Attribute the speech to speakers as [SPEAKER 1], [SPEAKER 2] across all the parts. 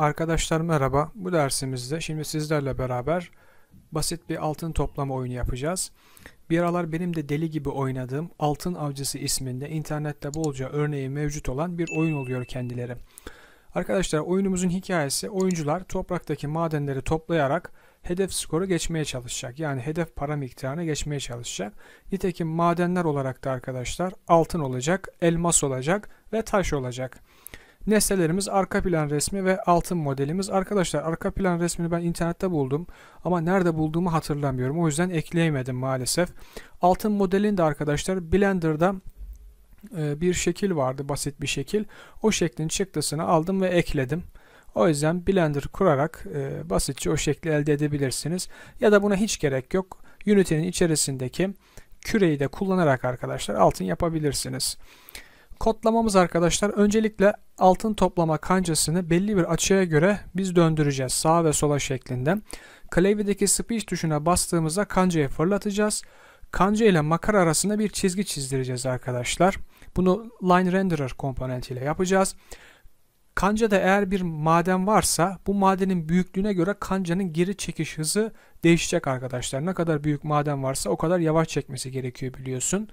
[SPEAKER 1] Arkadaşlar merhaba. Bu dersimizde şimdi sizlerle beraber basit bir altın toplama oyunu yapacağız. Bir aralar benim de deli gibi oynadığım Altın Avcısı isminde internette bolca örneği mevcut olan bir oyun oluyor kendileri. Arkadaşlar oyunumuzun hikayesi oyuncular topraktaki madenleri toplayarak hedef skoru geçmeye çalışacak. Yani hedef para miktarını geçmeye çalışacak. Nitekim madenler olarak da arkadaşlar altın olacak, elmas olacak ve taş olacak. Nesnelerimiz arka plan resmi ve altın modelimiz. Arkadaşlar arka plan resmini ben internette buldum ama nerede bulduğumu hatırlamıyorum. O yüzden ekleyemedim maalesef. Altın modelini de arkadaşlar Blender'da e, bir şekil vardı basit bir şekil. O şeklin çıktısını aldım ve ekledim. O yüzden Blender kurarak e, basitçe o şekli elde edebilirsiniz. Ya da buna hiç gerek yok. Unity'nin içerisindeki küreyi de kullanarak arkadaşlar altın yapabilirsiniz. Kodlamamız arkadaşlar öncelikle altın toplama kancasını belli bir açıya göre biz döndüreceğiz sağa ve sola şeklinde. Klavyedeki speech tuşuna bastığımızda kancayı fırlatacağız. Kanca ile makara arasında bir çizgi çizdireceğiz arkadaşlar. Bunu line renderer komponentiyle yapacağız. Kancada eğer bir maden varsa bu madenin büyüklüğüne göre kancanın geri çekiş hızı değişecek arkadaşlar. Ne kadar büyük maden varsa o kadar yavaş çekmesi gerekiyor biliyorsun.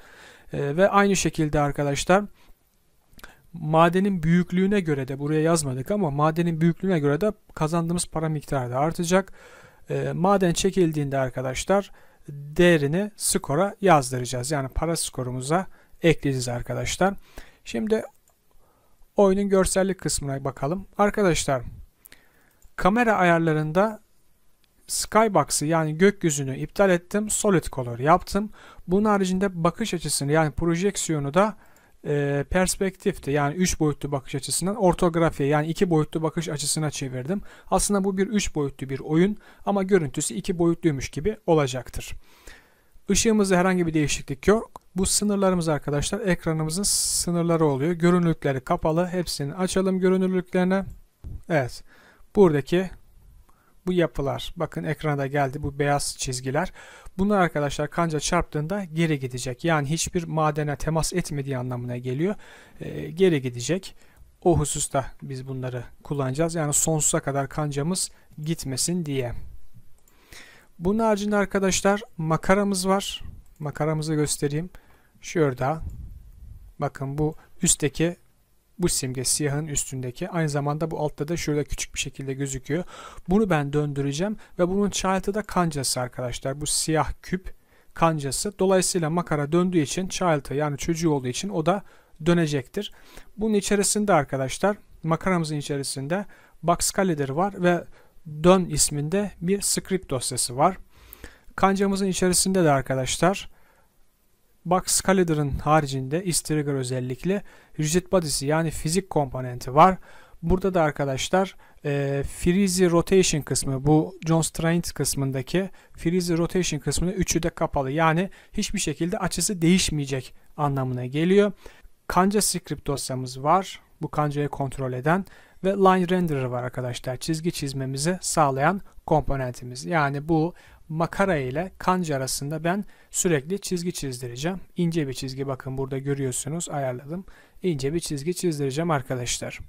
[SPEAKER 1] Ee, ve aynı şekilde arkadaşlar madenin büyüklüğüne göre de buraya yazmadık ama madenin büyüklüğüne göre de kazandığımız para miktarı da artacak. E, maden çekildiğinde arkadaşlar değerini skora yazdıracağız. Yani para skorumuza ekleyeceğiz arkadaşlar. Şimdi oyunun görsellik kısmına bakalım. Arkadaşlar kamera ayarlarında Skybox'ı yani gökyüzünü iptal ettim. Solid Color yaptım. Bunun haricinde bakış açısını yani projeksiyonu da e, perspektifti. Yani 3 boyutlu bakış açısından ortografiye yani 2 boyutlu bakış açısına çevirdim. Aslında bu bir 3 boyutlu bir oyun ama görüntüsü 2 boyutluymuş gibi olacaktır. Işığımızda herhangi bir değişiklik yok. Bu sınırlarımız arkadaşlar ekranımızın sınırları oluyor. Görünürlükleri kapalı. Hepsini açalım görünürlüklerine. Evet. Buradaki bu yapılar bakın ekrana geldi bu beyaz çizgiler. Bunlar arkadaşlar kanca çarptığında geri gidecek. Yani hiçbir madene temas etmediği anlamına geliyor. E, geri gidecek. O hususta biz bunları kullanacağız. Yani sonsuza kadar kancamız gitmesin diye. Bunun haricinde arkadaşlar makaramız var. Makaramızı göstereyim. Şurada. Bakın bu üstteki bu simge siyahın üstündeki aynı zamanda bu altta da şurada küçük bir şekilde gözüküyor. Bunu ben döndüreceğim ve bunun child'ı da kancası arkadaşlar. Bu siyah küp kancası. Dolayısıyla makara döndüğü için child'ı yani çocuğu olduğu için o da dönecektir. Bunun içerisinde arkadaşlar makaramızın içerisinde box calendar var ve dön isminde bir script dosyası var. Kancamızın içerisinde de arkadaşlar Box Calendar'ın haricinde Istrigger özellikle rigid body'si yani fizik komponenti var. Burada da arkadaşlar e, Freezy Rotation kısmı bu John Straint kısmındaki Freezy Rotation kısmını üçü de kapalı. Yani hiçbir şekilde açısı değişmeyecek anlamına geliyor. Kanca script dosyamız var. Bu kancayı kontrol eden ve line renderer var arkadaşlar. Çizgi çizmemizi sağlayan komponentimiz. Yani bu makara ile kanca arasında ben sürekli çizgi çizdireceğim. İnce bir çizgi bakın burada görüyorsunuz ayarladım. İnce bir çizgi çizdireceğim arkadaşlar.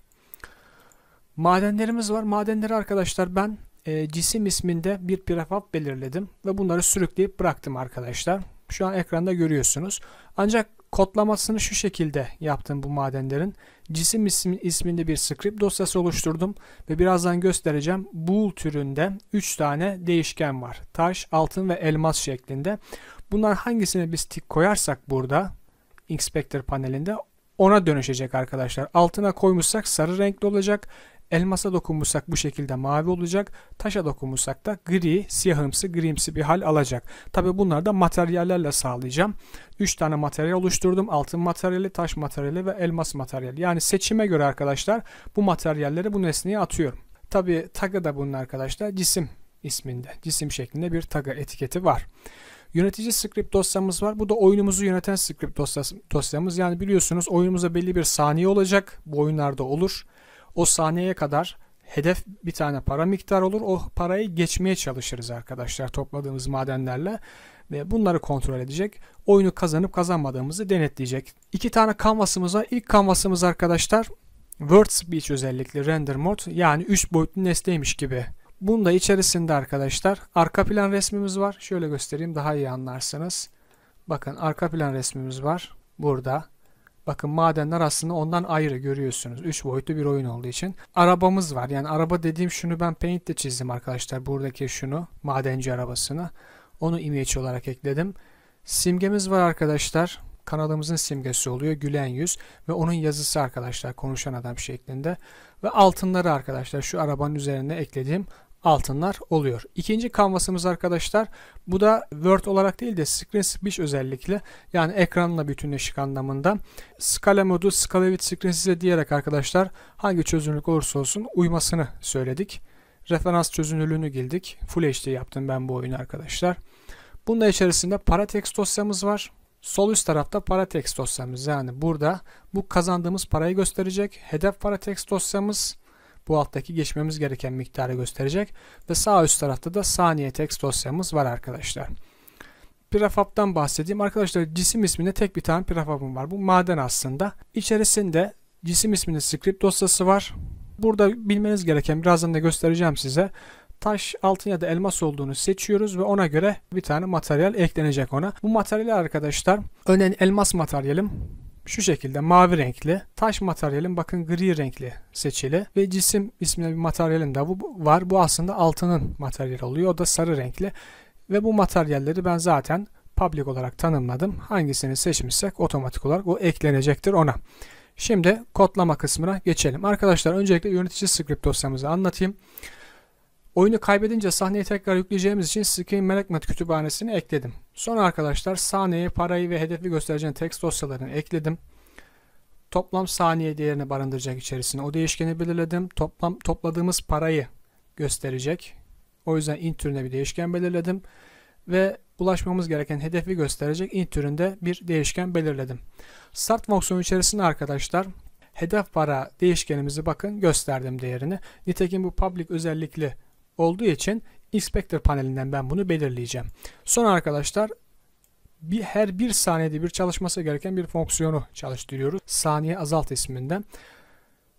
[SPEAKER 1] Madenlerimiz var. Madenleri arkadaşlar ben e, cisim isminde bir prefab belirledim ve bunları sürükleyip bıraktım arkadaşlar. Şu an ekranda görüyorsunuz. Ancak kodlamasını şu şekilde yaptım bu madenlerin. Cisim ismi, isminde bir script dosyası oluşturdum ve birazdan göstereceğim. Bool türünde 3 tane değişken var. Taş, altın ve elmas şeklinde. Bunlar hangisine biz tik koyarsak burada Inspector panelinde ona dönüşecek arkadaşlar. Altına koymuşsak sarı renkli olacak. Elmasa dokunmuşsak bu şekilde mavi olacak. Taşa dokunmuşsak da gri, siyahımsı, grimsi bir hal alacak. Tabi bunları da materyallerle sağlayacağım. 3 tane materyal oluşturdum. Altın materyali, taş materyali ve elmas materyali. Yani seçime göre arkadaşlar bu materyalleri bu nesneye atıyorum. Tabi tagı da bunun arkadaşlar cisim isminde. Cisim şeklinde bir tagı etiketi var. Yönetici script dosyamız var. Bu da oyunumuzu yöneten script dosyamız. Yani biliyorsunuz oyunumuza belli bir saniye olacak. Bu oyunlarda olur. O saniyeye kadar hedef bir tane para miktar olur. O parayı geçmeye çalışırız arkadaşlar topladığımız madenlerle ve bunları kontrol edecek. Oyunu kazanıp kazanmadığımızı denetleyecek. İki tane kanvasımız var. İlk kanvasımız arkadaşlar Word Speech özellikli render mod yani 3 boyutlu nesneymiş gibi. Bunda içerisinde arkadaşlar arka plan resmimiz var. Şöyle göstereyim daha iyi anlarsınız. Bakın arka plan resmimiz var. Burada. Bakın madenler aslında ondan ayrı görüyorsunuz. 3 boyutlu bir oyun olduğu için. Arabamız var. Yani araba dediğim şunu ben Paint ile çizdim arkadaşlar. Buradaki şunu. Madenci arabasını. Onu image olarak ekledim. Simgemiz var arkadaşlar. Kanalımızın simgesi oluyor. Gülen yüz. Ve onun yazısı arkadaşlar. Konuşan adam şeklinde. Ve altınları arkadaşlar. Şu arabanın üzerine eklediğim altınlar oluyor. İkinci kanvasımız arkadaşlar bu da Word olarak değil de Screen Speech özellikle yani ekranla bütünleşik anlamında skala modu skala with screen size diyerek arkadaşlar hangi çözünürlük olursa olsun uymasını söyledik. Referans çözünürlüğünü girdik. Full HD yaptım ben bu oyunu arkadaşlar. Bunda içerisinde para text dosyamız var. Sol üst tarafta para text dosyamız yani burada bu kazandığımız parayı gösterecek. Hedef para text dosyamız bu alttaki geçmemiz gereken miktarı gösterecek. Ve sağ üst tarafta da saniye text dosyamız var arkadaşlar. Prefab'dan bahsedeyim. Arkadaşlar cisim isminde tek bir tane prefabım var. Bu maden aslında. İçerisinde cisim isminde script dosyası var. Burada bilmeniz gereken birazdan da göstereceğim size. Taş, altın ya da elmas olduğunu seçiyoruz ve ona göre bir tane materyal eklenecek ona. Bu materyal arkadaşlar örneğin elmas materyalim şu şekilde mavi renkli. Taş materyalim bakın gri renkli seçili. Ve cisim isminde bir materyalim de bu var. Bu aslında altının materyali oluyor. O da sarı renkli. Ve bu materyalleri ben zaten public olarak tanımladım. Hangisini seçmişsek otomatik olarak o eklenecektir ona. Şimdi kodlama kısmına geçelim. Arkadaşlar öncelikle yönetici script dosyamızı anlatayım. Oyunu kaybedince sahneyi tekrar yükleyeceğimiz için Screen Management kütüphanesini ekledim. Sonra arkadaşlar sahneye parayı ve hedefi göstereceğin text dosyalarını ekledim. Toplam saniye değerini barındıracak içerisine o değişkeni belirledim. Toplam topladığımız parayı gösterecek. O yüzden int türüne bir değişken belirledim. Ve ulaşmamız gereken hedefi gösterecek int türünde bir değişken belirledim. Start fonksiyonu içerisinde arkadaşlar hedef para değişkenimizi bakın gösterdim değerini. Nitekim bu public özellikli olduğu için inspector panelinden ben bunu belirleyeceğim. Sonra arkadaşlar bir, her bir saniyede bir çalışması gereken bir fonksiyonu çalıştırıyoruz. Saniye azalt isminden.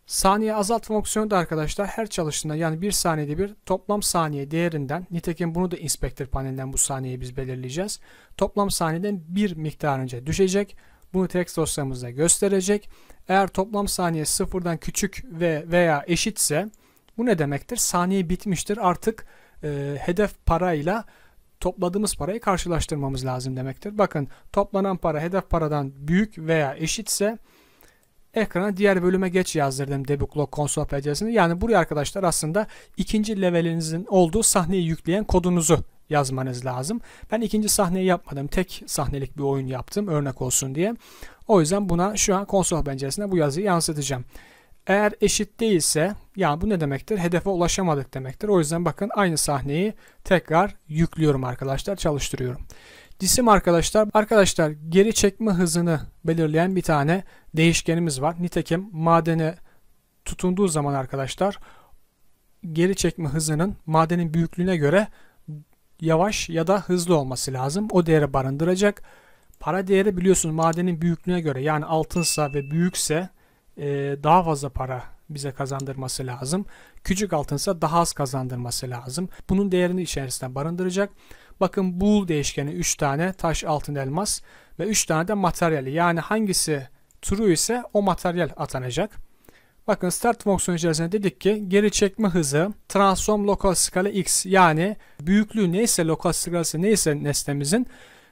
[SPEAKER 1] Saniye azalt fonksiyonu da arkadaşlar her çalıştığında yani bir saniyede bir toplam saniye değerinden nitekim bunu da inspector panelinden bu saniyeyi biz belirleyeceğiz. Toplam saniyeden bir miktar önce düşecek. Bunu text dosyamızda gösterecek. Eğer toplam saniye sıfırdan küçük ve veya eşitse bu ne demektir? Saniye bitmiştir. Artık e, hedef parayla topladığımız parayı karşılaştırmamız lazım demektir. Bakın toplanan para hedef paradan büyük veya eşitse ekrana diğer bölüme geç yazdırdım debug log konsol penceresinde. Yani buraya arkadaşlar aslında ikinci levelinizin olduğu sahneyi yükleyen kodunuzu yazmanız lazım. Ben ikinci sahneyi yapmadım. Tek sahnelik bir oyun yaptım örnek olsun diye. O yüzden buna şu an konsol penceresine bu yazıyı yansıtacağım. Eğer eşit değilse yani bu ne demektir? Hedefe ulaşamadık demektir. O yüzden bakın aynı sahneyi tekrar yüklüyorum arkadaşlar çalıştırıyorum. Cisim arkadaşlar arkadaşlar geri çekme hızını belirleyen bir tane değişkenimiz var. Nitekim madene tutunduğu zaman arkadaşlar geri çekme hızının madenin büyüklüğüne göre yavaş ya da hızlı olması lazım. O değeri barındıracak. Para değeri biliyorsunuz madenin büyüklüğüne göre yani altınsa ve büyükse e, daha fazla para bize kazandırması lazım. Küçük altınsa daha az kazandırması lazım. Bunun değerini içerisinde barındıracak. Bakın bool değişkeni 3 tane taş altın elmas ve 3 tane de materyali. Yani hangisi true ise o materyal atanacak. Bakın start fonksiyonu içerisinde dedik ki geri çekme hızı transform lokal skala x yani büyüklüğü neyse lokal skalası neyse nesnemizin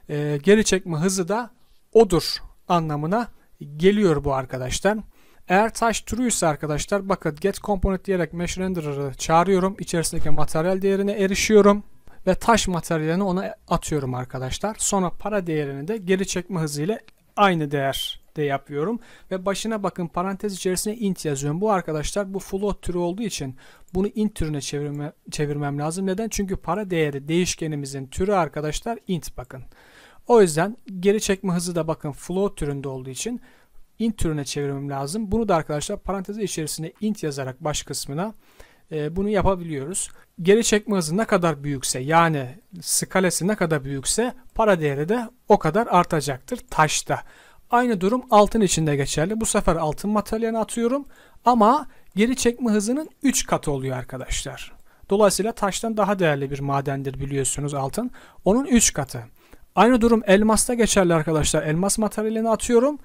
[SPEAKER 1] e, geri çekme hızı da odur anlamına geliyor bu arkadaşlar. Eğer taş true ise arkadaşlar bakın get component diyerek mesh renderer'ı çağırıyorum. İçerisindeki materyal değerine erişiyorum ve taş materyalini ona atıyorum arkadaşlar. Sonra para değerini de geri çekme hızıyla aynı değer de yapıyorum. Ve başına bakın parantez içerisine int yazıyorum. Bu arkadaşlar bu float türü olduğu için bunu int türüne çevirme, çevirmem lazım. Neden? Çünkü para değeri değişkenimizin türü arkadaşlar int bakın. O yüzden geri çekme hızı da bakın float türünde olduğu için int türüne çevirmem lazım. Bunu da arkadaşlar parantez içerisinde int yazarak baş kısmına e, bunu yapabiliyoruz. Geri çekme hızı ne kadar büyükse yani skalesi ne kadar büyükse para değeri de o kadar artacaktır taşta. Aynı durum altın içinde geçerli. Bu sefer altın materyalini atıyorum ama geri çekme hızının 3 katı oluyor arkadaşlar. Dolayısıyla taştan daha değerli bir madendir biliyorsunuz altın. Onun 3 katı. Aynı durum elmasta geçerli arkadaşlar. Elmas materyalini atıyorum.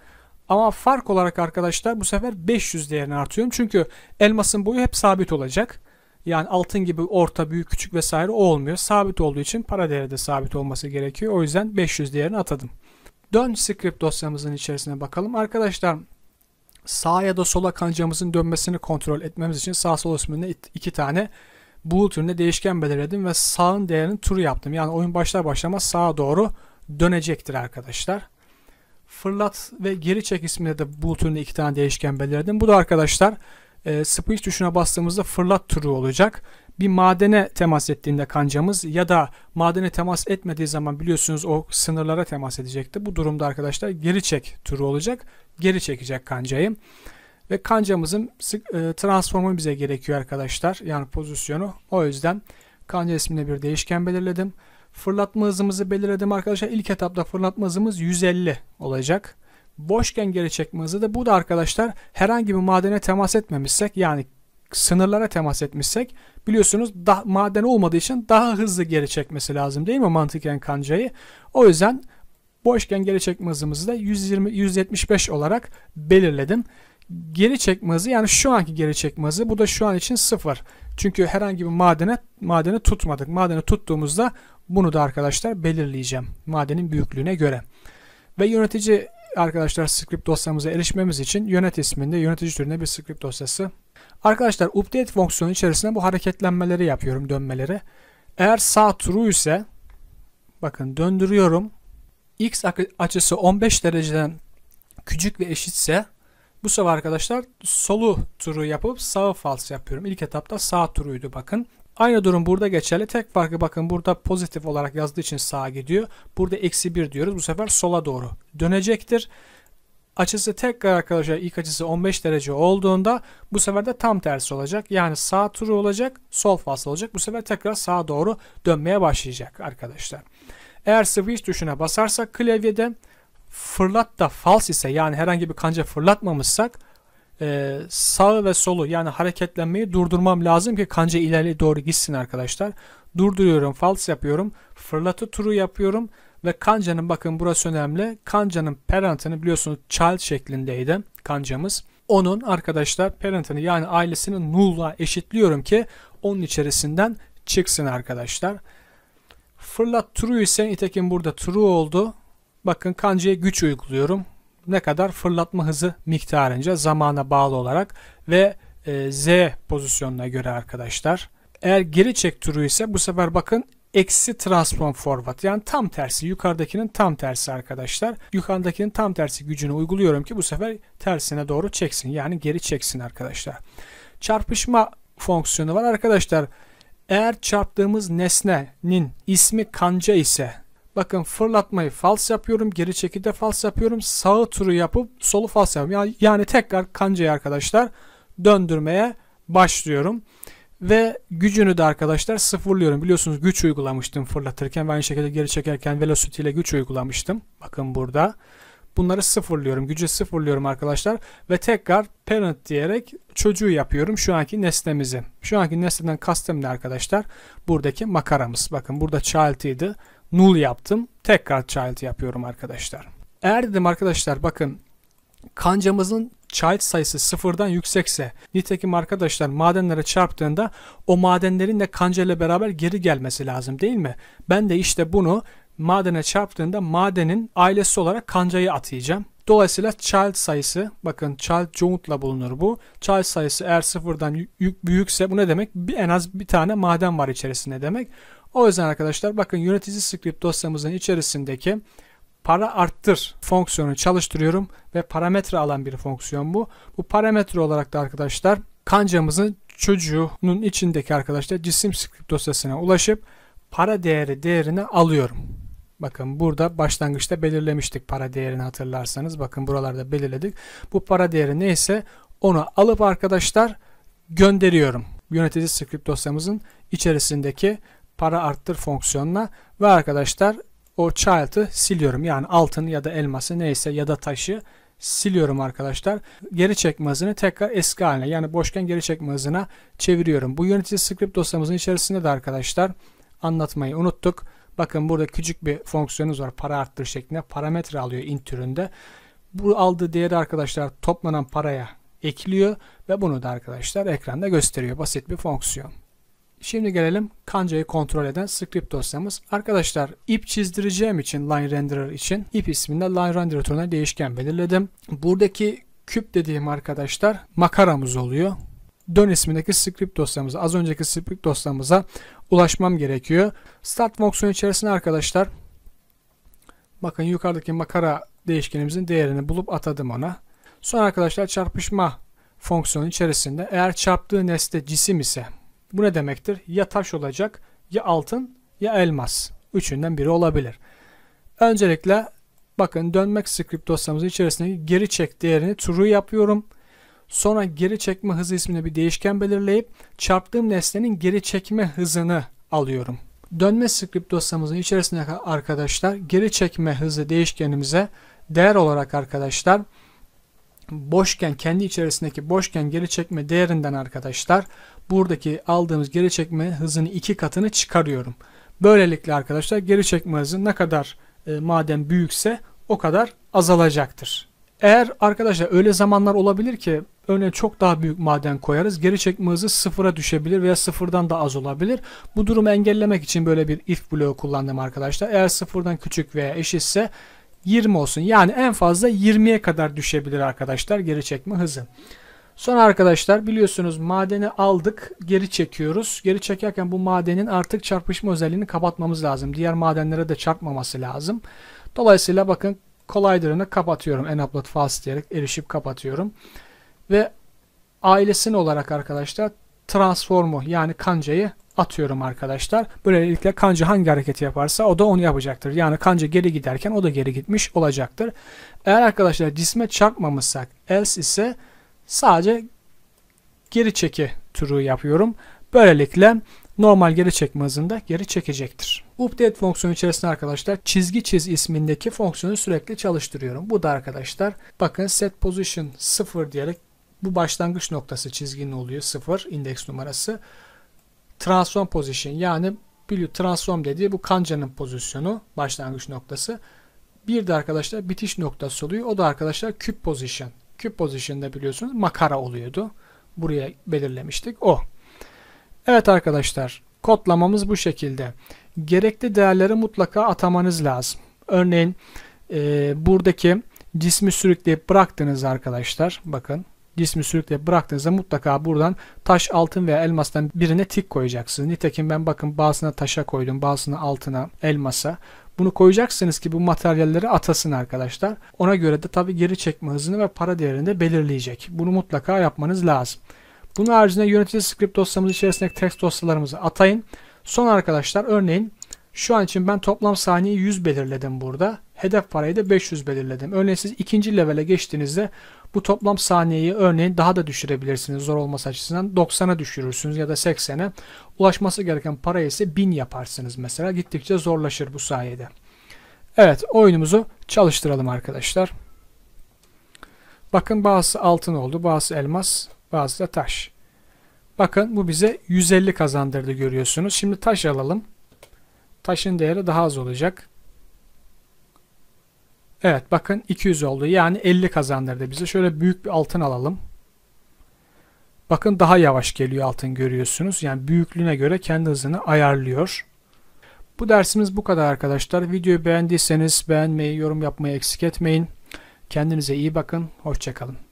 [SPEAKER 1] Ama fark olarak arkadaşlar bu sefer 500 değerini artıyorum. Çünkü elmasın boyu hep sabit olacak. Yani altın gibi orta, büyük, küçük vesaire olmuyor. Sabit olduğu için para değeri de sabit olması gerekiyor. O yüzden 500 değerini atadım. Dön script dosyamızın içerisine bakalım. Arkadaşlar sağa ya da sola kancamızın dönmesini kontrol etmemiz için sağ sol isminde iki tane bool türünde değişken belirledim ve sağın değerinin turu yaptım. Yani oyun başlar başlamaz sağa doğru dönecektir arkadaşlar. Fırlat ve geri çek isminde de bool türünde iki tane değişken belirledim. Bu da arkadaşlar e, switch tuşuna bastığımızda fırlat turu olacak. Bir madene temas ettiğinde kancamız ya da madene temas etmediği zaman biliyorsunuz o sınırlara temas edecekti. Bu durumda arkadaşlar geri çek turu olacak. Geri çekecek kancayı. Ve kancamızın e, transformu bize gerekiyor arkadaşlar. Yani pozisyonu. O yüzden kanca isminde bir değişken belirledim. Fırlatma hızımızı belirledim arkadaşlar. İlk etapta fırlatma hızımız 150 olacak. Boşken geri çekme hızı da bu da arkadaşlar herhangi bir madene temas etmemişsek yani sınırlara temas etmişsek biliyorsunuz da, maden olmadığı için daha hızlı geri çekmesi lazım değil mi mantıken kancayı. O yüzden boşken geri çekme hızımızı da 120 175 olarak belirledim. Geri çekme hızı yani şu anki geri çekme hızı bu da şu an için sıfır. Çünkü herhangi bir madene madeni tutmadık. Madeni tuttuğumuzda bunu da arkadaşlar belirleyeceğim madenin büyüklüğüne göre. Ve yönetici arkadaşlar script dosyamıza erişmemiz için yönet isminde yönetici türünde bir script dosyası. Arkadaşlar update fonksiyonu içerisinde bu hareketlenmeleri yapıyorum dönmeleri. Eğer sağ true ise bakın döndürüyorum. X açısı 15 dereceden küçük ve eşitse bu sefer arkadaşlar solu turu yapıp sağı false yapıyorum. İlk etapta sağ turuydu bakın. Aynı durum burada geçerli. Tek farkı bakın burada pozitif olarak yazdığı için sağa gidiyor. Burada eksi 1 diyoruz. Bu sefer sola doğru dönecektir. Açısı tekrar arkadaşlar ilk açısı 15 derece olduğunda bu sefer de tam tersi olacak. Yani sağ turu olacak, sol fasıl olacak. Bu sefer tekrar sağa doğru dönmeye başlayacak arkadaşlar. Eğer switch tuşuna basarsak klavyede fırlat da false ise yani herhangi bir kanca fırlatmamışsak e, sağı ve solu yani hareketlenmeyi durdurmam lazım ki kanca ileri doğru gitsin arkadaşlar. Durduruyorum, false yapıyorum, fırlatı turu yapıyorum ve kancanın bakın burası önemli. Kancanın parentini biliyorsunuz child şeklindeydi kancamız. Onun arkadaşlar parentini yani ailesini null'a eşitliyorum ki onun içerisinden çıksın arkadaşlar. Fırlat true ise nitekim burada true oldu. Bakın kancaya güç uyguluyorum ne kadar fırlatma hızı miktarınca zamana bağlı olarak ve e, Z pozisyonuna göre arkadaşlar. Eğer geri çek turu ise bu sefer bakın eksi transform forward yani tam tersi yukarıdakinin tam tersi arkadaşlar. Yukarıdakinin tam tersi gücünü uyguluyorum ki bu sefer tersine doğru çeksin yani geri çeksin arkadaşlar. Çarpışma fonksiyonu var arkadaşlar. Eğer çarptığımız nesnenin ismi kanca ise Bakın fırlatmayı false yapıyorum. Geri çekide false yapıyorum. Sağı turu yapıp solu false yapıyorum. Yani, yani tekrar kancayı arkadaşlar döndürmeye başlıyorum. Ve gücünü de arkadaşlar sıfırlıyorum. Biliyorsunuz güç uygulamıştım fırlatırken ve aynı şekilde geri çekerken velocity ile güç uygulamıştım. Bakın burada. Bunları sıfırlıyorum. Gücü sıfırlıyorum arkadaşlar. Ve tekrar parent diyerek çocuğu yapıyorum şu anki nesnemizi. Şu anki nesneden kastım ne arkadaşlar? Buradaki makaramız. Bakın burada child idi null yaptım. Tekrar child yapıyorum arkadaşlar. Eğer dedim arkadaşlar bakın kancamızın child sayısı sıfırdan yüksekse nitekim arkadaşlar madenlere çarptığında o madenlerin de kanca ile beraber geri gelmesi lazım değil mi? Ben de işte bunu madene çarptığında madenin ailesi olarak kancayı atayacağım. Dolayısıyla child sayısı bakın child joint'la bulunur bu. Child sayısı eğer sıfırdan büyükse bu ne demek? Bir, en az bir tane maden var içerisinde demek. O yüzden arkadaşlar bakın yönetici script dosyamızın içerisindeki para arttır fonksiyonu çalıştırıyorum ve parametre alan bir fonksiyon bu. Bu parametre olarak da arkadaşlar kancamızın çocuğunun içindeki arkadaşlar cisim script dosyasına ulaşıp para değeri değerini alıyorum. Bakın burada başlangıçta belirlemiştik para değerini hatırlarsanız. Bakın buralarda belirledik. Bu para değeri neyse onu alıp arkadaşlar gönderiyorum. Yönetici script dosyamızın içerisindeki para arttır fonksiyonuna ve arkadaşlar o child'ı siliyorum. Yani altın ya da elması neyse ya da taşı siliyorum arkadaşlar. Geri çekme hızını tekrar eski haline yani boşken geri çekme hızına çeviriyorum. Bu yönetici script dosyamızın içerisinde de arkadaşlar anlatmayı unuttuk. Bakın burada küçük bir fonksiyonumuz var. Para arttır şeklinde parametre alıyor int türünde. Bu aldığı değeri arkadaşlar toplanan paraya ekliyor ve bunu da arkadaşlar ekranda gösteriyor. Basit bir fonksiyon. Şimdi gelelim kancayı kontrol eden script dosyamız. Arkadaşlar ip çizdireceğim için line renderer için ip isminde line renderer türüne değişken belirledim. Buradaki küp dediğim arkadaşlar makaramız oluyor. Dön ismindeki script dosyamıza, az önceki script dosyamıza ulaşmam gerekiyor. Start fonksiyonu içerisinde arkadaşlar bakın yukarıdaki makara değişkenimizin değerini bulup atadım ona. Sonra arkadaşlar çarpışma fonksiyonu içerisinde eğer çarptığı nesne cisim ise bu ne demektir? Ya taş olacak, ya altın, ya elmas. Üçünden biri olabilir. Öncelikle bakın dönmek script dosyamızın içerisindeki geri çek değerini true yapıyorum. Sonra geri çekme hızı isminde bir değişken belirleyip çarptığım nesnenin geri çekme hızını alıyorum. Dönme script dosyamızın içerisinde arkadaşlar geri çekme hızı değişkenimize değer olarak arkadaşlar boşken kendi içerisindeki boşken geri çekme değerinden arkadaşlar buradaki aldığımız geri çekme hızını iki katını çıkarıyorum. Böylelikle arkadaşlar geri çekme hızı ne kadar e, madem büyükse o kadar azalacaktır. Eğer arkadaşlar öyle zamanlar olabilir ki örneğin çok daha büyük maden koyarız. Geri çekme hızı sıfıra düşebilir veya sıfırdan da az olabilir. Bu durumu engellemek için böyle bir if bloğu kullandım arkadaşlar. Eğer sıfırdan küçük veya eşitse 20 olsun. Yani en fazla 20'ye kadar düşebilir arkadaşlar geri çekme hızı. Sonra arkadaşlar biliyorsunuz madeni aldık geri çekiyoruz. Geri çekerken bu madenin artık çarpışma özelliğini kapatmamız lazım. Diğer madenlere de çarpmaması lazım. Dolayısıyla bakın collider'ını kapatıyorum. Enablet false diyerek erişip kapatıyorum. Ve ailesini olarak arkadaşlar transformu yani kancayı atıyorum arkadaşlar. Böylelikle kanca hangi hareketi yaparsa o da onu yapacaktır. Yani kanca geri giderken o da geri gitmiş olacaktır. Eğer arkadaşlar cisme çarpmamışsak else ise sadece geri çeki türü yapıyorum. Böylelikle normal geri çekme hızında geri çekecektir. Update fonksiyonu içerisinde arkadaşlar çizgi çiz ismindeki fonksiyonu sürekli çalıştırıyorum. Bu da arkadaşlar bakın set position 0 diyerek bu başlangıç noktası çizginin oluyor 0 indeks numarası. Transform position yani biliyor transform dediği bu kancanın pozisyonu başlangıç noktası. Bir de arkadaşlar bitiş noktası oluyor. O da arkadaşlar küp position. Küp position'da biliyorsunuz makara oluyordu. Buraya belirlemiştik. O. Evet arkadaşlar kodlamamız bu şekilde. Gerekli değerleri mutlaka atamanız lazım. Örneğin e, buradaki cismi sürükleyip bıraktınız arkadaşlar. Bakın cismi sürükleyip bıraktığınızda mutlaka buradan taş, altın veya elmastan birine tik koyacaksınız. Nitekim ben bakın bazısına taşa koydum, bazısına altına, elmasa. Bunu koyacaksınız ki bu materyalleri atasın arkadaşlar. Ona göre de tabi geri çekme hızını ve para değerini de belirleyecek. Bunu mutlaka yapmanız lazım. Bunun haricinde yönetici script dosyamız içerisindeki text dosyalarımızı atayın. Son arkadaşlar örneğin şu an için ben toplam saniye 100 belirledim burada. Hedef parayı da 500 belirledim. Örneğin siz ikinci levele geçtiğinizde bu toplam saniyeyi örneğin daha da düşürebilirsiniz zor olması açısından. 90'a düşürürsünüz ya da 80'e. Ulaşması gereken parayı ise 1000 yaparsınız mesela. Gittikçe zorlaşır bu sayede. Evet oyunumuzu çalıştıralım arkadaşlar. Bakın bazısı altın oldu, bazısı elmas, bazısı da taş. Bakın bu bize 150 kazandırdı görüyorsunuz. Şimdi taş alalım. Taşın değeri daha az olacak. Evet bakın 200 oldu. Yani 50 kazandırdı bize. Şöyle büyük bir altın alalım. Bakın daha yavaş geliyor altın görüyorsunuz. Yani büyüklüğüne göre kendi hızını ayarlıyor. Bu dersimiz bu kadar arkadaşlar. Videoyu beğendiyseniz beğenmeyi, yorum yapmayı eksik etmeyin. Kendinize iyi bakın. Hoşçakalın.